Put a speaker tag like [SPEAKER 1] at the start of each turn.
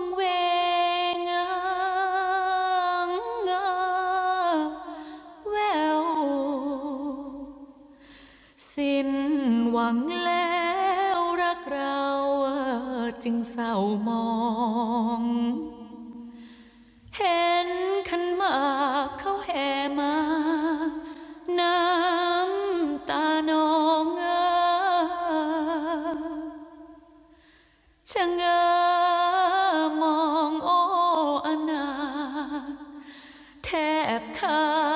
[SPEAKER 1] งเวงงแววสิ้นหวังแล้วรักเราจึงเศร้ามอง เห็นขันมากเขาแห่มา น้ำตานองเงอชะเงอ แบบเขา